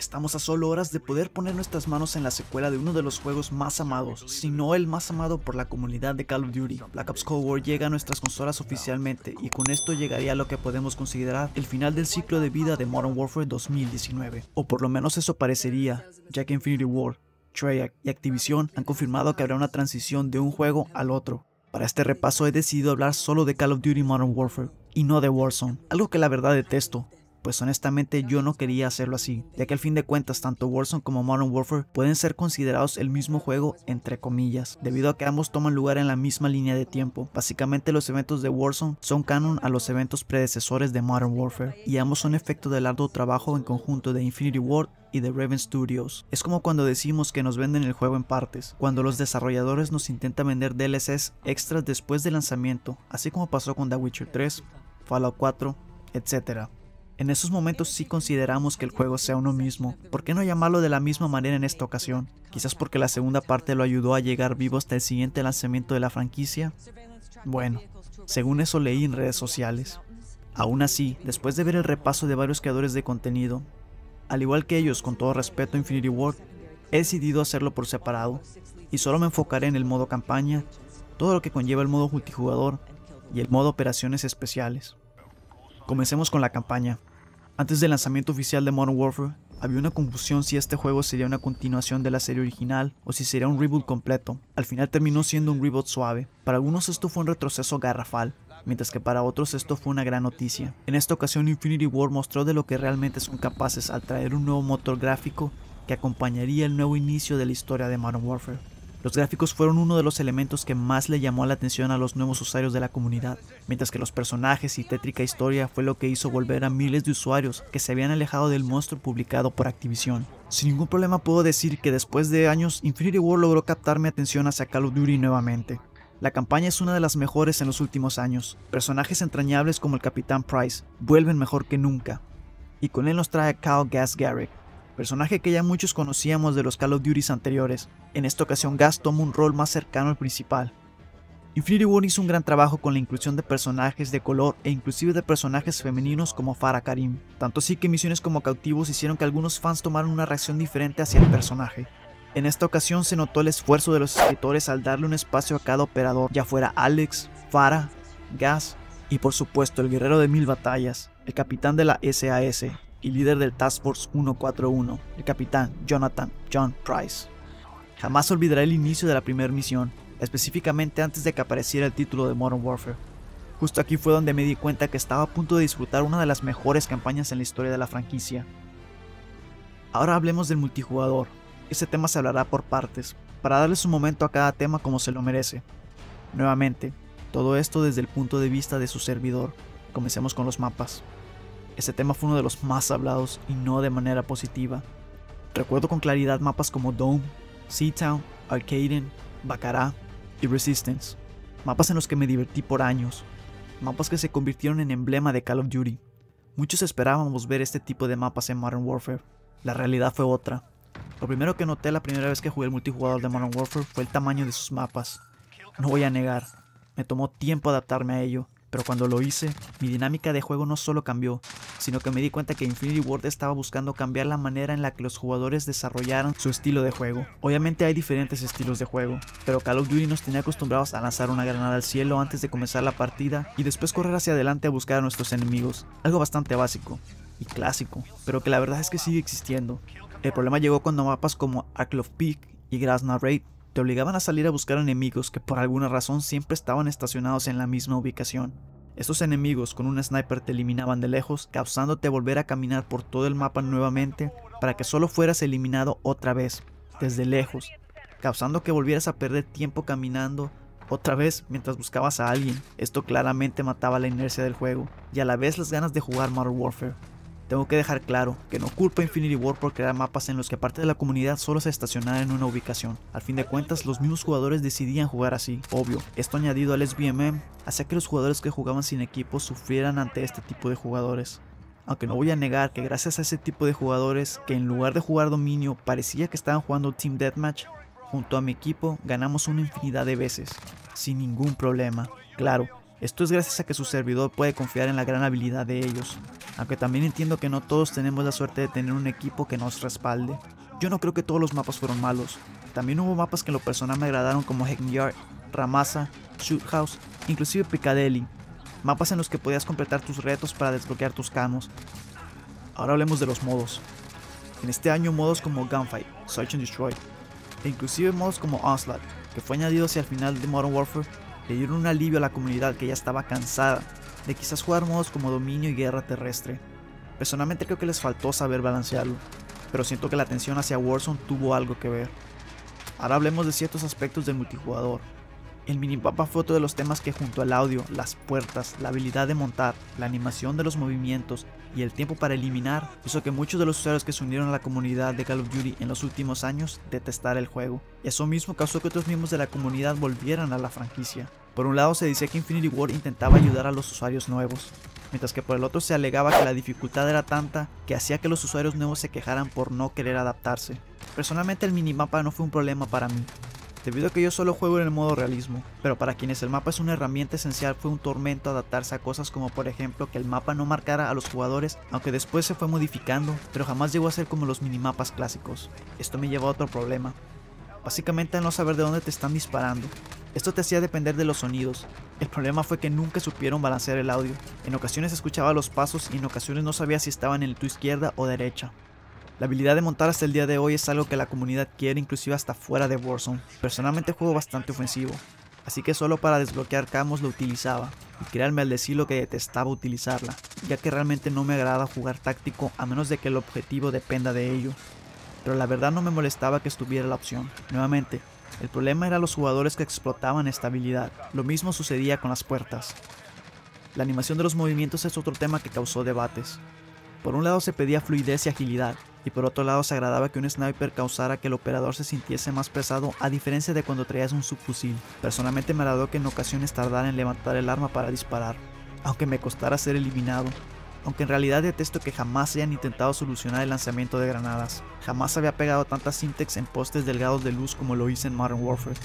Estamos a solo horas de poder poner nuestras manos en la secuela de uno de los juegos más amados, si no el más amado por la comunidad de Call of Duty. Black Ops Cold War llega a nuestras consolas oficialmente y con esto llegaría a lo que podemos considerar el final del ciclo de vida de Modern Warfare 2019. O por lo menos eso parecería, ya que Infinity War, Treyarch y Activision han confirmado que habrá una transición de un juego al otro. Para este repaso he decidido hablar solo de Call of Duty Modern Warfare y no de Warzone, algo que la verdad detesto, pues honestamente yo no quería hacerlo así, ya que al fin de cuentas tanto Warzone como Modern Warfare pueden ser considerados el mismo juego entre comillas, debido a que ambos toman lugar en la misma línea de tiempo. Básicamente los eventos de Warzone son canon a los eventos predecesores de Modern Warfare, y ambos son efecto del arduo trabajo en conjunto de Infinity Ward y de Raven Studios. Es como cuando decimos que nos venden el juego en partes, cuando los desarrolladores nos intentan vender DLCs extras después del lanzamiento, así como pasó con The Witcher 3, Fallout 4, etc. En esos momentos sí consideramos que el juego sea uno mismo. ¿Por qué no llamarlo de la misma manera en esta ocasión? Quizás porque la segunda parte lo ayudó a llegar vivo hasta el siguiente lanzamiento de la franquicia. Bueno, según eso leí en redes sociales. Aún así, después de ver el repaso de varios creadores de contenido, al igual que ellos, con todo respeto a Infinity Ward, he decidido hacerlo por separado y solo me enfocaré en el modo campaña, todo lo que conlleva el modo multijugador y el modo operaciones especiales. Comencemos con la campaña. Antes del lanzamiento oficial de Modern Warfare, había una confusión si este juego sería una continuación de la serie original o si sería un reboot completo. Al final terminó siendo un reboot suave. Para algunos esto fue un retroceso garrafal, mientras que para otros esto fue una gran noticia. En esta ocasión Infinity War mostró de lo que realmente son capaces al traer un nuevo motor gráfico que acompañaría el nuevo inicio de la historia de Modern Warfare. Los gráficos fueron uno de los elementos que más le llamó la atención a los nuevos usuarios de la comunidad, mientras que los personajes y tétrica historia fue lo que hizo volver a miles de usuarios que se habían alejado del monstruo publicado por Activision. Sin ningún problema puedo decir que después de años Infinity War logró captar mi atención hacia Call of Duty nuevamente. La campaña es una de las mejores en los últimos años. Personajes entrañables como el Capitán Price vuelven mejor que nunca. Y con él nos trae Kyle Gas Garrick, personaje que ya muchos conocíamos de los Call of Duty anteriores. En esta ocasión Gas toma un rol más cercano al principal. Infinity War hizo un gran trabajo con la inclusión de personajes de color e inclusive de personajes femeninos como Farah Karim, tanto así que misiones como cautivos hicieron que algunos fans tomaran una reacción diferente hacia el personaje. En esta ocasión se notó el esfuerzo de los escritores al darle un espacio a cada operador, ya fuera Alex, Farah, Gas y por supuesto el guerrero de mil batallas, el capitán de la SAS, y líder del Task Force 141, el capitán Jonathan John Price. Jamás olvidaré el inicio de la primera misión, específicamente antes de que apareciera el título de Modern Warfare. Justo aquí fue donde me di cuenta que estaba a punto de disfrutar una de las mejores campañas en la historia de la franquicia. Ahora hablemos del multijugador. Este tema se hablará por partes, para darles un momento a cada tema como se lo merece. Nuevamente, todo esto desde el punto de vista de su servidor. Comencemos con los mapas. Este tema fue uno de los más hablados y no de manera positiva. Recuerdo con claridad mapas como Dome, Seatown, Arcaden, Baccarat y Resistance. Mapas en los que me divertí por años. Mapas que se convirtieron en emblema de Call of Duty. Muchos esperábamos ver este tipo de mapas en Modern Warfare. La realidad fue otra. Lo primero que noté la primera vez que jugué el multijugador de Modern Warfare fue el tamaño de sus mapas. No voy a negar, me tomó tiempo adaptarme a ello, pero cuando lo hice, mi dinámica de juego no solo cambió, sino que me di cuenta que Infinity Ward estaba buscando cambiar la manera en la que los jugadores desarrollaran su estilo de juego. Obviamente hay diferentes estilos de juego, pero Call of Duty nos tenía acostumbrados a lanzar una granada al cielo antes de comenzar la partida y después correr hacia adelante a buscar a nuestros enemigos, algo bastante básico y clásico, pero que la verdad es que sigue existiendo. El problema llegó cuando mapas como Ark Peak y Grasna Raid te obligaban a salir a buscar enemigos que por alguna razón siempre estaban estacionados en la misma ubicación. Estos enemigos con un sniper te eliminaban de lejos, causándote volver a caminar por todo el mapa nuevamente para que solo fueras eliminado otra vez, desde lejos, causando que volvieras a perder tiempo caminando otra vez mientras buscabas a alguien. Esto claramente mataba la inercia del juego y a la vez las ganas de jugar Modern Warfare. Tengo que dejar claro que no culpo a Infinity War por crear mapas en los que parte de la comunidad solo se estacionara en una ubicación. Al fin de cuentas, los mismos jugadores decidían jugar así. Obvio, esto añadido al SBMM hacía que los jugadores que jugaban sin equipo sufrieran ante este tipo de jugadores. Aunque no voy a negar que gracias a ese tipo de jugadores que en lugar de jugar dominio parecía que estaban jugando Team Deathmatch, junto a mi equipo ganamos una infinidad de veces, sin ningún problema. Claro, esto es gracias a que su servidor puede confiar en la gran habilidad de ellos. Aunque también entiendo que no todos tenemos la suerte de tener un equipo que nos respalde. Yo no creo que todos los mapas fueron malos, también hubo mapas que en lo personal me agradaron como Yard, Ramasa, Shoot House, inclusive Piccadilly, mapas en los que podías completar tus retos para desbloquear tus camos. Ahora hablemos de los modos. En este año modos como Gunfight, Search and Destroy, e inclusive modos como Onslaught, que fue añadido hacia el final de Modern Warfare, le dieron un alivio a la comunidad que ya estaba cansada de quizás jugar modos como Dominio y Guerra Terrestre. Personalmente creo que les faltó saber balancearlo, pero siento que la atención hacia Warzone tuvo algo que ver. Ahora hablemos de ciertos aspectos del multijugador. El minipapa fue otro de los temas que junto al audio, las puertas, la habilidad de montar, la animación de los movimientos y el tiempo para eliminar hizo que muchos de los usuarios que se unieron a la comunidad de Call of Duty en los últimos años detestar el juego. Y eso mismo causó que otros miembros de la comunidad volvieran a la franquicia. Por un lado se decía que Infinity War intentaba ayudar a los usuarios nuevos, mientras que por el otro se alegaba que la dificultad era tanta que hacía que los usuarios nuevos se quejaran por no querer adaptarse. Personalmente el minimapa no fue un problema para mí, debido a que yo solo juego en el modo realismo, pero para quienes el mapa es una herramienta esencial fue un tormento adaptarse a cosas como por ejemplo que el mapa no marcara a los jugadores, aunque después se fue modificando, pero jamás llegó a ser como los minimapas clásicos. Esto me llevó a otro problema, básicamente al no saber de dónde te están disparando. Esto te hacía depender de los sonidos. El problema fue que nunca supieron balancear el audio. En ocasiones escuchaba los pasos y en ocasiones no sabía si estaban en tu izquierda o derecha. La habilidad de montar hasta el día de hoy es algo que la comunidad quiere inclusive hasta fuera de Warzone. Personalmente juego bastante ofensivo, así que solo para desbloquear camos lo utilizaba, y créanme al decirlo que detestaba utilizarla, ya que realmente no me agrada jugar táctico a menos de que el objetivo dependa de ello. Pero la verdad no me molestaba que estuviera la opción. Nuevamente, el problema era los jugadores que explotaban esta habilidad. Lo mismo sucedía con las puertas. La animación de los movimientos es otro tema que causó debates. Por un lado se pedía fluidez y agilidad, y por otro lado se agradaba que un sniper causara que el operador se sintiese más pesado a diferencia de cuando traías un subfusil. Personalmente me agradó que en ocasiones tardara en levantar el arma para disparar, aunque me costara ser eliminado. Aunque en realidad detesto que jamás hayan intentado solucionar el lanzamiento de granadas. Jamás había pegado tantas Syntex en postes delgados de luz como lo hice en Modern Warfare.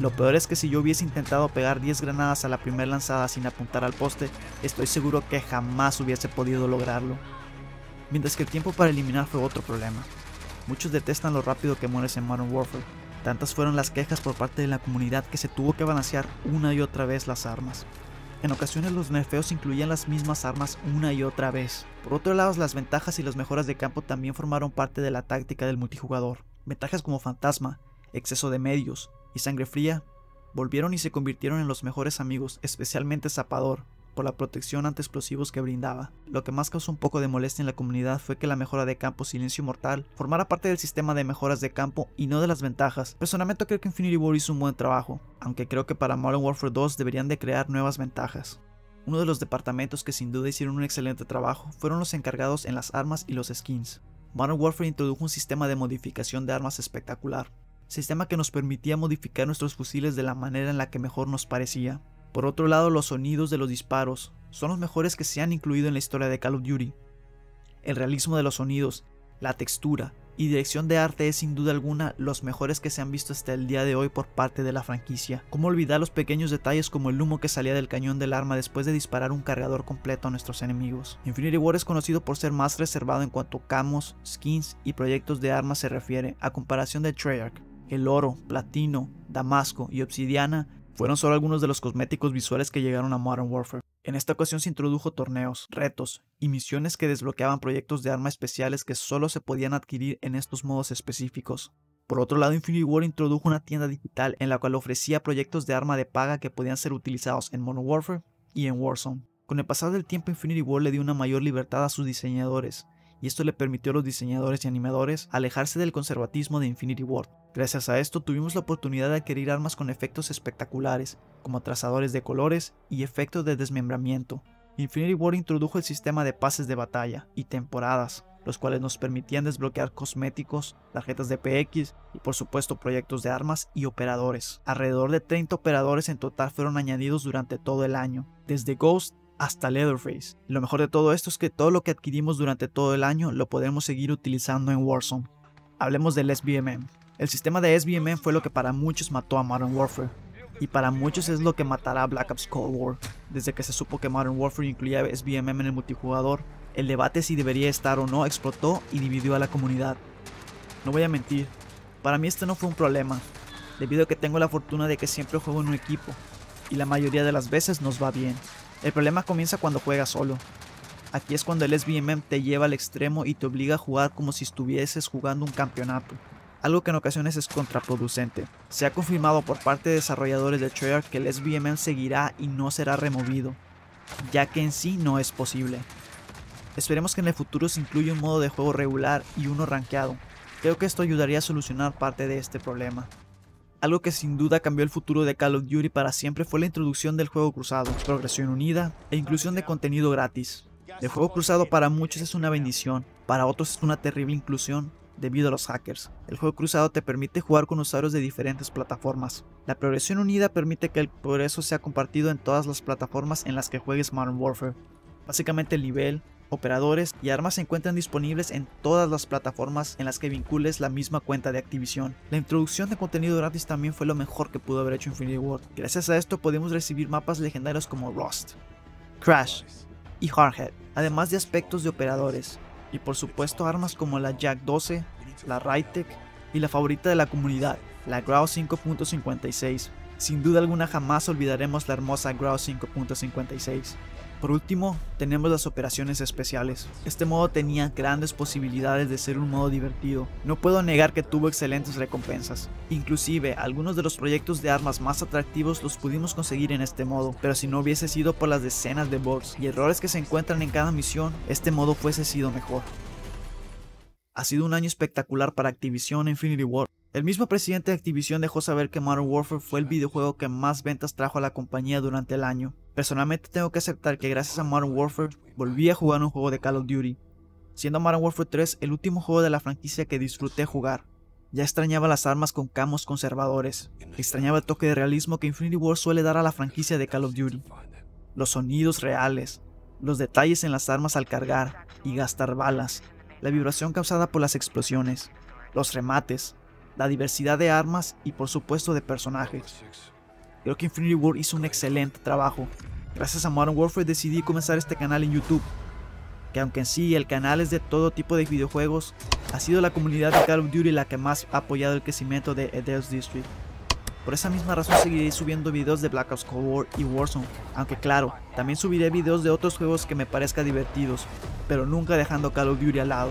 Lo peor es que si yo hubiese intentado pegar 10 granadas a la primera lanzada sin apuntar al poste, estoy seguro que jamás hubiese podido lograrlo mientras que el tiempo para eliminar fue otro problema. Muchos detestan lo rápido que mueres en Modern Warfare. Tantas fueron las quejas por parte de la comunidad que se tuvo que balancear una y otra vez las armas. En ocasiones los nerfeos incluían las mismas armas una y otra vez. Por otro lado, las ventajas y las mejoras de campo también formaron parte de la táctica del multijugador. Ventajas como fantasma, exceso de medios y sangre fría volvieron y se convirtieron en los mejores amigos, especialmente Zapador, por la protección ante explosivos que brindaba. Lo que más causó un poco de molestia en la comunidad fue que la mejora de campo Silencio Mortal formara parte del sistema de mejoras de campo y no de las ventajas. Personalmente creo que Infinity War hizo un buen trabajo, aunque creo que para Modern Warfare 2 deberían de crear nuevas ventajas. Uno de los departamentos que sin duda hicieron un excelente trabajo fueron los encargados en las armas y los skins. Modern Warfare introdujo un sistema de modificación de armas espectacular, sistema que nos permitía modificar nuestros fusiles de la manera en la que mejor nos parecía. Por otro lado, los sonidos de los disparos son los mejores que se han incluido en la historia de Call of Duty. El realismo de los sonidos, la textura y dirección de arte es sin duda alguna los mejores que se han visto hasta el día de hoy por parte de la franquicia. ¿Cómo olvidar los pequeños detalles como el humo que salía del cañón del arma después de disparar un cargador completo a nuestros enemigos? Infinity War es conocido por ser más reservado en cuanto a camos, skins y proyectos de armas se refiere, a comparación de Treyarch. El oro, platino, damasco y obsidiana fueron solo algunos de los cosméticos visuales que llegaron a Modern Warfare. En esta ocasión se introdujo torneos, retos y misiones que desbloqueaban proyectos de armas especiales que solo se podían adquirir en estos modos específicos. Por otro lado, Infinity War introdujo una tienda digital en la cual ofrecía proyectos de arma de paga que podían ser utilizados en Modern Warfare y en Warzone. Con el pasar del tiempo, Infinity War le dio una mayor libertad a sus diseñadores, y esto le permitió a los diseñadores y animadores alejarse del conservatismo de Infinity Ward. Gracias a esto tuvimos la oportunidad de adquirir armas con efectos espectaculares, como trazadores de colores y efectos de desmembramiento. Infinity Ward introdujo el sistema de pases de batalla y temporadas, los cuales nos permitían desbloquear cosméticos, tarjetas de PX y por supuesto proyectos de armas y operadores. Alrededor de 30 operadores en total fueron añadidos durante todo el año, desde Ghost hasta Leatherface. lo mejor de todo esto es que todo lo que adquirimos durante todo el año lo podemos seguir utilizando en Warzone. Hablemos del SBMM. El sistema de SBMM fue lo que para muchos mató a Modern Warfare, y para muchos es lo que matará a Black Ops Cold War. Desde que se supo que Modern Warfare incluía SBMM en el multijugador, el debate si debería estar o no explotó y dividió a la comunidad. No voy a mentir, para mí este no fue un problema, debido a que tengo la fortuna de que siempre juego en un equipo, y la mayoría de las veces nos va bien. El problema comienza cuando juegas solo. Aquí es cuando el SBMM te lleva al extremo y te obliga a jugar como si estuvieses jugando un campeonato, algo que en ocasiones es contraproducente. Se ha confirmado por parte de desarrolladores de Treyarch que el SBMM seguirá y no será removido, ya que en sí no es posible. Esperemos que en el futuro se incluya un modo de juego regular y uno rankeado. Creo que esto ayudaría a solucionar parte de este problema. Algo que sin duda cambió el futuro de Call of Duty para siempre fue la introducción del juego cruzado, progresión unida e inclusión de contenido gratis. El juego cruzado para muchos es una bendición, para otros es una terrible inclusión debido a los hackers. El juego cruzado te permite jugar con usuarios de diferentes plataformas. La progresión unida permite que el progreso sea compartido en todas las plataformas en las que juegues Modern Warfare. Básicamente el nivel, operadores y armas se encuentran disponibles en todas las plataformas en las que vincules la misma cuenta de Activision. La introducción de contenido gratis también fue lo mejor que pudo haber hecho Infinity Ward. Gracias a esto podemos recibir mapas legendarios como Rust, Crash y Hardhead, además de aspectos de operadores, y por supuesto armas como la Jack 12, la Rytec y la favorita de la comunidad, la Grau 5.56. Sin duda alguna jamás olvidaremos la hermosa Grau 5.56. Por último, tenemos las operaciones especiales. Este modo tenía grandes posibilidades de ser un modo divertido. No puedo negar que tuvo excelentes recompensas. Inclusive, algunos de los proyectos de armas más atractivos los pudimos conseguir en este modo, pero si no hubiese sido por las decenas de bugs y errores que se encuentran en cada misión, este modo fuese sido mejor. Ha sido un año espectacular para Activision Infinity War. El mismo presidente de Activision dejó saber que Modern Warfare fue el videojuego que más ventas trajo a la compañía durante el año. Personalmente tengo que aceptar que gracias a Modern Warfare volví a jugar un juego de Call of Duty, siendo Modern Warfare 3 el último juego de la franquicia que disfruté jugar. Ya extrañaba las armas con camos conservadores, extrañaba el toque de realismo que Infinity War suele dar a la franquicia de Call of Duty, los sonidos reales, los detalles en las armas al cargar y gastar balas, la vibración causada por las explosiones, los remates, la diversidad de armas y por supuesto de personajes. Creo que Infinity War hizo un excelente trabajo. Gracias a Modern Warfare decidí comenzar este canal en YouTube. Que aunque en sí el canal es de todo tipo de videojuegos, ha sido la comunidad de Call of Duty la que más ha apoyado el crecimiento de Edeus District. Por esa misma razón seguiré subiendo videos de Black Ops Cold War y Warzone, aunque claro, también subiré videos de otros juegos que me parezcan divertidos, pero nunca dejando Call of Duty al lado.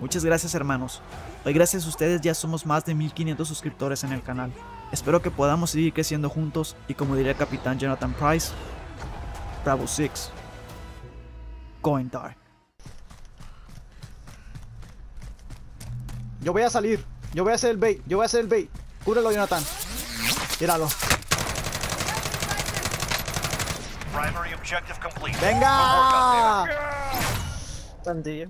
Muchas gracias hermanos, hoy gracias a ustedes ya somos más de 1500 suscriptores en el canal. Espero que podamos seguir creciendo juntos y como diría el capitán Jonathan Price, Bravo 6, Going Dark. Yo voy a salir, yo voy a hacer el bait, yo voy a hacer el bait. Cúrelo, Jonathan. Tíralo. Venga. Día.